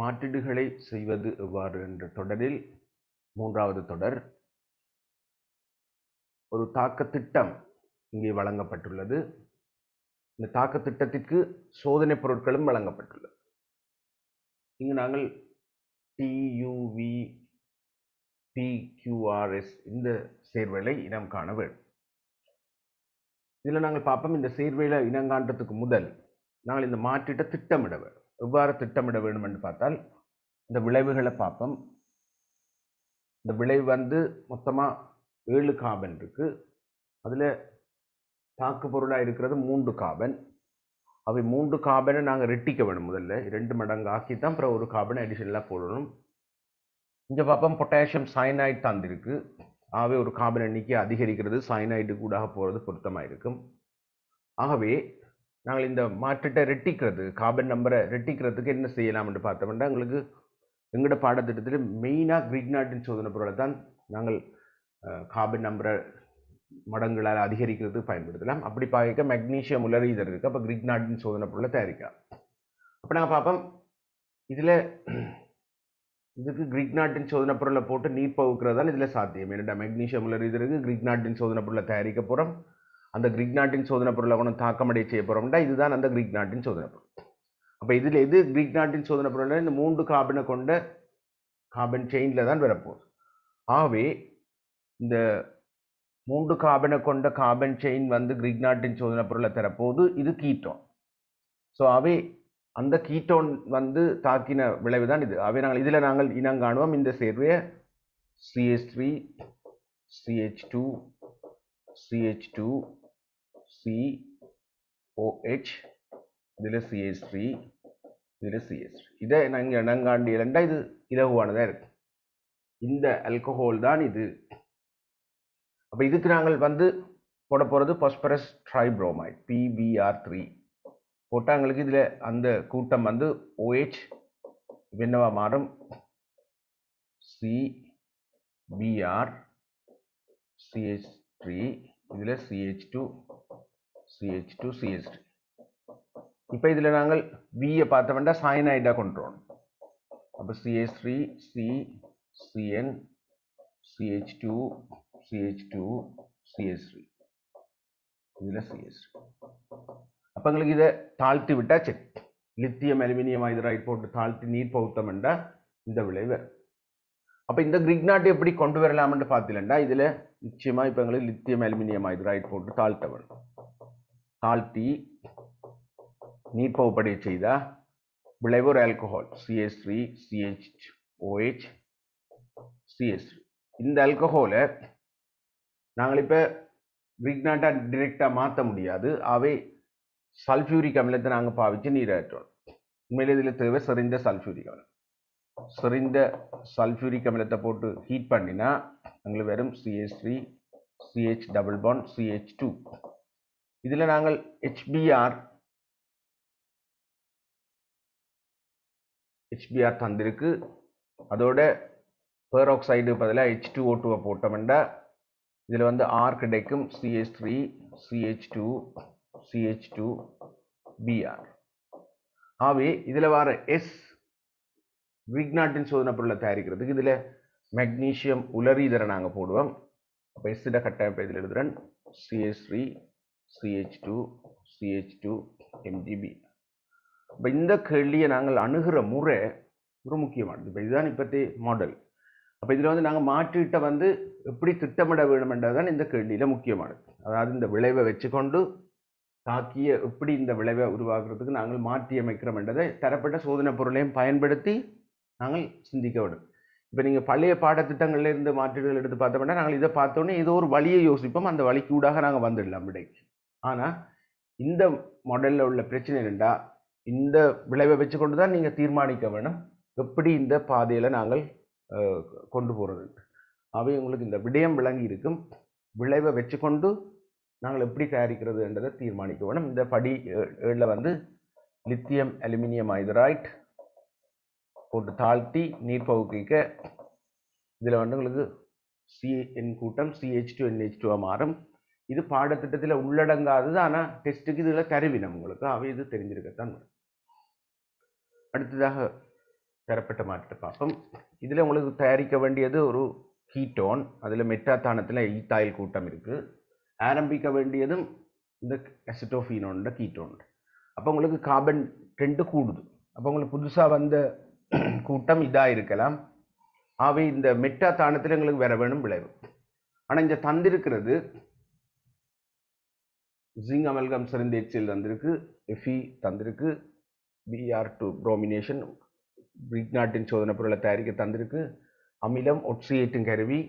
மாற்றீடுகளை செய்வது எவ்வாறு என்ற தொடரில் மூன்றாவது தொடர். ஒரு தாக்க திட்டம் இங்கே வழங்கப்பட்டுள்ளது. இந்த தாக்க திட்டத்திற்கு சோதனை பொருட்களும் வழங்கப்பட்டுள்ளது. இங்கு நாங்கள் டியூவி பிக்யூஆர்எஸ் இந்த சேர்வைகளை இனம் காண வேண்டும். இதில் நாங்கள் பார்ப்போம் இந்த சேர்வையில் இனங்காண்றதுக்கு முதல் நாங்கள் இந்த மாற்றிட்ட திட்டமிட வேண்டும். எவ்வாறு திட்டமிட வேண்டும் என்று பார்த்தால் இந்த விளைவுகளை பார்ப்போம். இந்த விளைவு வந்து மொத்தமாக ஏழு காபன் இருக்குது அதில் தாக்கு பொருளாக இருக்கிறது மூன்று காபன். அவை மூன்று காபனை நாங்கள் ரெட்டிக்க வேணும் முதல்ல. இரண்டு மடங்கு ஆக்கி தான் அப்புறம் ஒரு காபனை அடிஷனலாக போடணும். இங்கே பார்ப்போம் பொட்டாசியம் சைனைட் தந்திருக்கு. ஆகவே ஒரு காபன் எண்ணிக்கை அதிகரிக்கிறது. சைனைடு கூட போகிறது பொருத்தமாக இருக்கும். ஆகவே நாங்கள் இந்த மாற்றத்தை ரெட்டிக்கிறது கார்பன் நம்பரை ரெட்டிக்கிறதுக்கு என்ன செய்யலாம் என்று பார்த்தோம்னா எங்களுக்கு எங்களோட பாடத்திட்டத்தில் மெயினாக கிரிக்னாட்டின் சோதனை பொருளை தான் நாங்கள் கார்பன் நம்பரை மடங்களால் அதிகரிக்கிறது பயன்படுத்தலாம். அப்படி பார்க்க மெக்னீஷியம் உலரீதர் இருக்குது அப்போ கிரிக்னாட்டின் சோதனை பொருளை தயாரிக்கலாம். அப்போ நாங்கள் பார்ப்போம் இதில் இதுக்கு கிரிக்னாட்டின் சோதனை பொருளை போட்டு நீர் பகுக்கிறது தான் இதில் சாத்தியம். என்னடா மெக்னீஷியம் உலரீதருக்கு கிரிக்னாட்டின் சோதனை பொருளை தயாரிக்க போகிறோம் அந்த கிரிக்னாட்டின் சோதனை பொருளை கொண்டு தாக்கமடைய செய்ய போகிறோம்டா இதுதான் அந்த கிரிக்னாட்டின் சோதனை பொருள். அப்போ இதில் எது கிரிக்னாட்டின் சோதனை பொருள் இந்த மூன்று கார்பனை கொண்ட கார்பன் செயினில் தான் வரப்போகுது. ஆகவே இந்த மூன்று கார்பனை கொண்ட கார்பன் செயின் வந்து கிரிக்னாட்டின் சோதனை பொருளை தரப்போது இது கீட்டோன் ஸோ அவை அந்த கீட்டோன் வந்து தாக்கின விளைவு தான் இது. அவை நாங்கள் இதில் நாங்கள் இனங்காணுவோம் இந்த சேர்வையை C S three C H two C H two C O H இதில் சிஎஸ் த்ரீ இதில் சிஎஸ் இதை நாங்கள் இனங்காண்டி இல்லைண்டா இது இலகுவானதாக இருக்கு. இந்த அல்கஹோல் தான் இது. அப்போ இதுக்கு நாங்கள் வந்து போட போகிறது பாஸ்பரஸ் ட்ரைப்ரோமைட் பிபிஆர் த்ரீ போட்டால் எங்களுக்கு இதில் அந்த கூட்டம் வந்து ஓஹெச் என்னவா மாறும்? C B R C H three இதில் C H two C H two C H three இப்போ இதில் நாங்கள் வியை பார்த்தோம்னா சைனைடாக கொண்டுறோம் அப்போ C H three C C N C H two C H two C H three இதில் சிஹெச் அப்போ எங்களுக்கு இதை தாழ்த்தி விட்டால் செக் லித்தியம் அலுமினியம் ஹைட்ரைட் போட்டு தாழ்த்தி நீர் பௌத்தம்ண்டா இந்த விளைவு. அப்போ இந்த கிரிக் நாட்டு எப்படி கொண்டு வரலாம்னு பார்த்தீங்கன்னா இதில் நிச்சயமாக இப்போ எங்களுக்கு லித்தியம் அலுமினியம் ஹைட்ரைட் போட்டு தாழ்த்த வேணும். தாழ்த்தி நீர் செய்த செய்தால் விளைவு ஒரு alcohol C S three C H O H C S இந்த ஆல்கஹோலை நாங்கள் இப்போ கிரிக்னாட்டாக டிரெக்டாக மாற்ற முடியாது. அவை சல்ஃபியூரிக் அமிலத்தை நாங்கள் பாவித்து நீராற்றோம் உண்மையில் இதில் தேவை செறிந்த சல்ஃபியூரிக் அமிலம். செறிந்த சல்ஃபியூரிக் அமிலத்தை போட்டு ஹீட் பண்ணினா எங்களுக்கு வெறும் C H three C H double bond C H two இதில் நாங்கள் ஹெச்பிஆர் ஹெச்பிஆர் தந்திருக்கு. அதோட பெரோக்சைடு பதிலாக ஹெச் டூ ஓ டூவை போட்டோம்னா இதில் வந்து ஆர் கிடைக்கும். C H three C H two C H two B R ஆகவே இதில் வர எஸ் விக்னாட்டின் சோதனை பொருளை தயாரிக்கிறதுக்கு இதில் மெக்னீஷியம் உலரீதரை நாங்கள் போடுவோம். அப்போ எஸ்ஸிட கட்டமைப்பு இதில் எழுதுறேன். C H three C H two C H two M G B இப்போ இந்த கேள்வியை நாங்கள் அணுகிற முறை ஒரு முக்கியமானது. இப்போ இதுதான் இப்போத்தைய மாடல் அப்போ இதில் வந்து நாங்கள் மாற்றீட்டை வந்து எப்படி திட்டமிட வேணுமென்றது தான் இந்த கேள்வியில் முக்கியமானது. அதாவது இந்த விளைவை வச்சுக்கொண்டு தாக்கிய எப்படி இந்த விளைவை உருவாக்குறதுக்கு நாங்கள் மாற்றி அமைக்கிறோம் என்றதை தரப்பட்ட சோதனை பொருளையும் பயன்படுத்தி நாங்கள் சிந்திக்க வேண்டும். இப்போ நீங்கள் பழைய பாடத்திட்டங்கள்லேருந்து மாற்றீடுகள் எடுத்து பார்த்தோம்னா நாங்கள் இதை பார்த்தோன்னே ஏதோ ஒரு வழியை யோசிப்போம். அந்த வழிக்கு ஊடாக நாங்கள் வந்துடலாம் விடைக்கு. ஆனால் இந்த மாடலில் உள்ள பிரச்சனை என்னென்னா இந்த விளைவை வச்சுக்கொண்டு தான் நீங்கள் தீர்மானிக்க வேணும். எப்படி இந்த பாதையில் நாங்கள் கொண்டு போகிறது அவை உங்களுக்கு இந்த விடயம் விளங்கி இருக்கும். விளைவை வச்சுக்கொண்டு நாங்கள் எப்படி தயாரிக்கிறது என்றதை தீர்மானிக்க வேணும். இந்த படி ஏழில் வந்து லித்தியம் அலுமினியம் ஐதராய்ட் போட்டு தாழ்த்தி நீர் பகுக்கிக்க இதில் வந்து உங்களுக்கு சிஎன் கூட்டம் சிஹெச் டூ என்ஹெச் டூவாக மாறும். இது பாடத்திட்டத்தில் உள்ளடங்காதது. ஆனால் டெஸ்ட்டுக்கு இதில் கருவினம் உங்களுக்கு. அவை இது தெரிஞ்சிருக்கத்தான் அடுத்ததாக தரப்பட்ட மாற்றத்தை பார்ப்போம். இதில் உங்களுக்கு தயாரிக்க வேண்டியது ஒரு கீட்டோன் அதில் மெட்டாத்தானத்தில் ஈத்தாயில் கூட்டம் இருக்குது ஆரம்பிக்க வேண்டியதும் இந்த அசிட்டோஃபீனோன்ற கீட்டோன் அப்போ உங்களுக்கு கார்பன் ரெண்டு கூடுது. அப்போ உங்களுக்கு புதுசாக வந்த கூட்டம் இதாக இருக்கலாம். ஆகவே இந்த மெட்டா தானத்தில் எங்களுக்கு வேற வேணும் விளைவு. ஆனால் இங்கே தந்திருக்கிறது ஜிங்க் அமல்கம் சிறந்த எச்சில் தந்திருக்கு எஃப்இ தந்திருக்கு பிஆர் டூ ப்ரோமினேஷன் பிரிக்நாட்டின் சோதனை பொருளை தயாரிக்க தந்திருக்கு அமிலம் ஒட்சியேட்டும் கருவி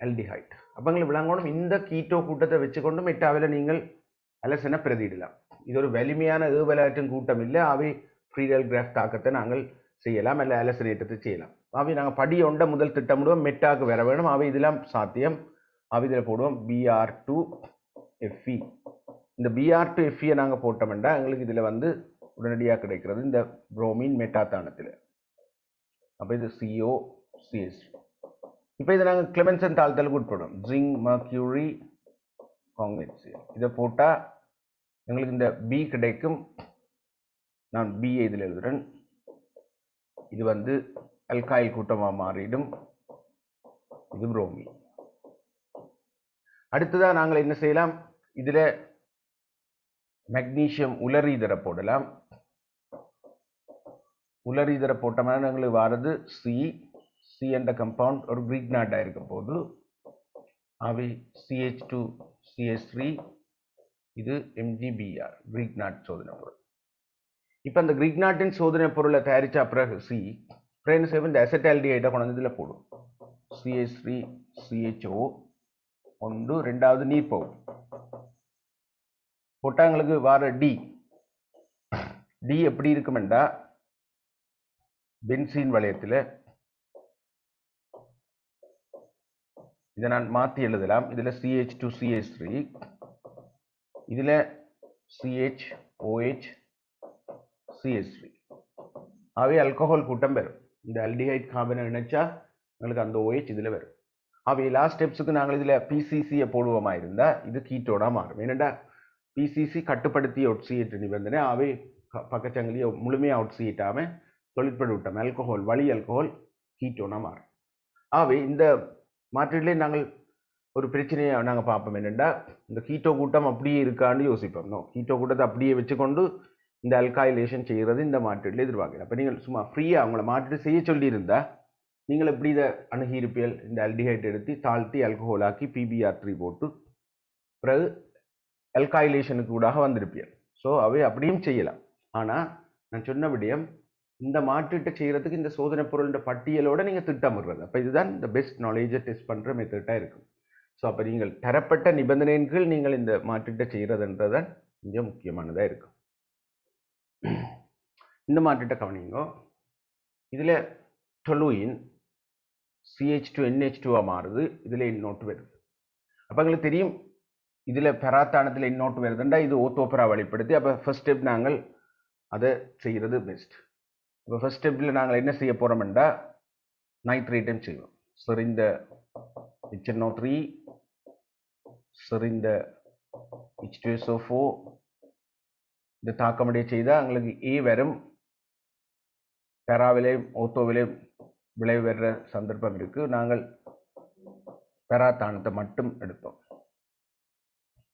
அல்டிஹைட் அப்போ எங்களுக்கு விளங்கணும் இந்த கீட்டோ கூட்டத்தை வச்சுக்கொண்டு மெட்டாவில் நீங்கள் அலசனை பிரதிடலாம். இது ஒரு வலிமையான ஏவலாற்றும் கூட்டம் இல்லை. அவை ஃப்ரீடல் கிராஃப் தாக்கத்தை நாங்கள் செய்யலாம். அல்ல அலசனேற்றத்தை செய்யலாம். அவை நாங்கள் படி ஒன்றை முதல் திட்டமிடுவோம். மெட்டாக்கு வர வேணும். அவை இதெல்லாம் சாத்தியம். அவை இதில் போடுவோம். B R two F E இந்த பிஆர் டு எஃப்இயை நாங்கள் போட்டோம்னா எங்களுக்கு இதில் வந்து உடனடியாக கிடைக்கிறது இந்த புரோமின் மெட்டாத்தானத்தில் அப்போ இது சிஓ சிஎஸ் இப்போ இதை நாங்கள் கிளெமென்சன் தாழ்த்தலுக்கு உட்படும். ஜிங் மர்க்யூரி காங்கிரஸ் இதை போட்டால் எங்களுக்கு இந்த பி கிடைக்கும். நான் பிஏ இதில் எழுதுகிறேன் இது வந்து அல்காயில் கூட்டமாக மாறிடும். இது புரோமி அடுத்ததாக நாங்கள் என்ன செய்யலாம்? இதில் மெக்னீசியம் இதர போடலாம். உலரீதரை போட்டோம்னா எங்களுக்கு வரது சி சி என்ற கம்பவுண்ட் ஒரு கிரீக் நாட்டாக இருக்க போது அவை சிஹெச் டூ சிஎஸ் த்ரீ இது எம்ஜிபிஆர் கிரீக் நாட் சோதனை பொருள். இப்போ அந்த கிரீக் நாட்டின் சோதனை பொருளை தயாரித்த பிறகு சி ஃப்ரெண்ட் சேவ் இந்த அசட்டாலிட்டியை கொண்டு இதில் போடும் சிஎஸ் த்ரீ சிஹெச்ஓ ஒன்று ரெண்டாவது நீர் போகும். போட்டால் எங்களுக்கு வார டி. டி எப்படி இருக்குமெண்டா? பென்சீன் வளையத்தில். இதை நான் மாற்றி எழுதலாம். இதில் C H two C H three இதில் C H O H C H three ஆகவே அல்கஹால் கூட்டம் வரும். இந்த அல்டிஹைட் கார்பனை நினைச்சா எங்களுக்கு அந்த ஓஹெச் இதில் வரும். ஆகவே லாஸ்ட் ஸ்டெப்ஸுக்கு நாங்கள் இதில் பிசிசியை போடுவோமா இருந்தால் இது கீட்டோட மாறும். என்னடா பிசிசி கட்டுப்படுத்தி ஒட்சியேற்ற நிபந்தனை அவை பக்கச்சங்கிலியை முழுமையாக ஒட்சியேட்டாமல் தொழிற்படு விட்டோம் ஆல்கோஹால் வழி ஆல்கஹால் கீட்டோனா மாறும். ஆகவே இந்த மாற்றீட்டிலே நாங்கள் ஒரு பிரச்சனையை நாங்கள் பார்ப்போம். என்னென்னா இந்த கீட்டோ கூட்டம் அப்படியே இருக்கான்னு யோசிப்போம். நோ கீட்டோ கூட்டத்தை அப்படியே வச்சுக்கொண்டு இந்த அல்காயிலேஷன் செய்கிறது இந்த மாற்றீட்டில் எதிர்பார்க்கலாம் அப்போ நீங்கள் சும்மா ஃப்ரீயாக அவங்கள மாற்றீடு செய்ய சொல்லியிருந்தா நீங்கள் எப்படி இதை அணுகியிருப்பியல் இந்த அல்டிஹைட் எடுத்து தாழ்த்தி அல்கோஹோலாக்கி ஆக்கி பிபிஆர் த்ரீ போட்டு பிறகு அல்காயிலேஷனுக்கு கூடாக வந்திருப்பியல். ஸோ அவை அப்படியும் செய்யலாம். ஆனால் நான் சொன்ன விடயம் இந்த மாற்றீட்டை செய்கிறதுக்கு இந்த சோதனை பொருளோட பட்டியலோடு நீங்கள் திட்டமிடுறது. அப்போ இதுதான் இந்த பெஸ்ட் நாலேஜை டெஸ்ட் பண்ணுற மெத்தட்டாக இருக்கும். ஸோ அப்போ நீங்கள் தரப்பட்ட நிபந்தனையின் கீழ் நீங்கள் இந்த மாற்றீட்டை செய்கிறதுன்றது தான் மிக முக்கியமானதாக இருக்கும். இந்த மாற்றீட்டை கவனிங்கோ. இதில் டொலுயின் சிஹெச் டூ என்ஹெச் டூவாக மாறுது. இதில் நோட்டு வருது. அப்போ எங்களுக்கு தெரியும் இதில் பெராத்தானத்தில் இன்னோட்டு வருதுண்டா இது ஓத்தோப்பரா வெளிப்படுத்தி அப்போ ஃபர்ஸ்ட் ஸ்டெப் நாங்கள் அதை செய்கிறது பெஸ்ட் இப்போ ஃபர்ஸ்ட் ஸ்டெப்பில் நாங்கள் என்ன செய்ய போகிறோம்டா நைட்ரேட்டும் செய்வோம். செறிந்த ஹெச்என்ஓ த்ரீ செறிந்த H two S O four இந்த தாக்கமடைய செய்தால் எங்களுக்கு ஏ வரும். பெராவிலையும் ஓத்தோவிலையும் விளைவு வர்ற சந்தர்ப்பம் இருக்குது நாங்கள் பெராத்தானத்தை மட்டும் எடுப்போம்.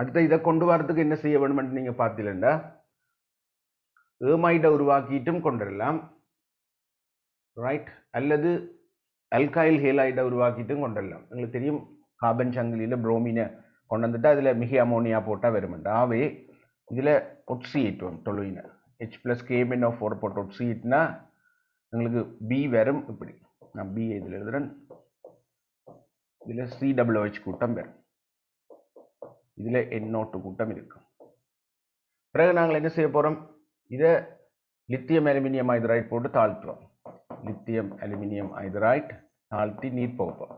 அடுத்த இதை கொண்டு வரதுக்கு என்ன செய்ய வேணும்னு நீங்கள் பார்த்தீங்கன்னா ஏமைடை உருவாக்கிட்டும் கொண்டுடலாம் ரைட் அல்லது அல்காயில் ஹேலாய்டை உருவாக்கிட்டும் கொண்டுடலாம் உங்களுக்கு தெரியும் கார்பன் சங்கிலியில் புரோமினை கொண்டு வந்துட்டு அதில் மிக அமோனியா போட்டால் வருமெண்டா. ஆவே இதில் ஒட்சியேட்டுவோம் டொலுயினை ஹெச் ப்ளஸ் கேமின் ஆஃப் ஃபோர் போட்டு ஒட்சியேட்னா எங்களுக்கு பி வரும் இப்படி. நான் பி இதில் எழுதுறேன். இதில் சி டபிள்யூஹெச் கூட்டம் வரும். இதில் எண்ணோட்டு கூட்டம் இருக்கும். பிறகு நாங்கள் என்ன செய்ய போகிறோம் இதை லித்தியம் அலுமினியம் ஐதரைட் போட்டு தாழ்த்துவோம் லித்தியம் அலுமினியம் ஐதரைட் தாழ்த்தி நீர் பகுப்போம்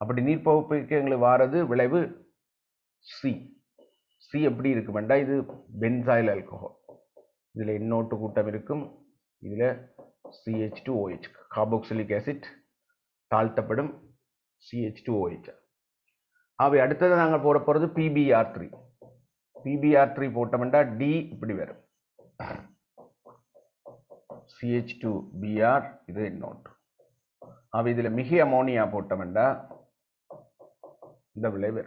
அப்படி நீர் பகுப்புக்கு எங்களுக்கு வாரது விளைவு சி சி எப்படி இருக்குமெண்டா இது பென்சாயில் ஆல்கோஹால் இதில் இன்னோட்டு கூட்டம் இருக்கும். இதில் C H two O H carboxylic acid தாழ்த்தப்படும் C H two O H அவை அடுத்தது நாங்கள் போட போகிறது P B R three P B R three போட்டோம்னா டி இப்படி வரும். C H two B R இது நோட் ஆகவே இதில் மிகி அமோனியா போட்டோம்டா இந்த விளைவு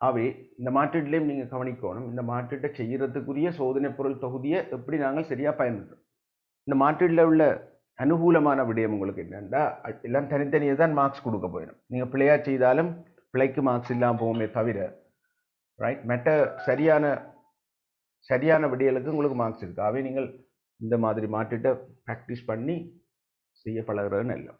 ஆகவே இந்த மாற்றீட்டிலையும் நீங்கள் கவனிக்கணும் இந்த மாற்றீட்டை செய்கிறதுக்குரிய சோதனை பொருள் தொகுதியை எப்படி நாங்கள் சரியாக பயன்படுத்துறோம். இந்த மாற்றீட்டில் உள்ள அனுகூலமான விடயம் உங்களுக்கு என்னென்னா எல்லாம் தனித்தனியாக தான் மார்க்ஸ் கொடுக்க போயிடும் நீங்கள் பிள்ளையாக செய்தாலும் பிழைக்கு மார்க்ஸ் இல்லாமல் போகுமே தவிர ரைட் மெட்ட சரியான சரியான விடியலுக்கு உங்களுக்கு மார்க்ஸ் இருக்குது அவை நீங்கள் இந்த மாதிரி மாற்றிட்ட ப்ராக்டிஸ் பண்ணி செய்ய பழகிறது நல்லது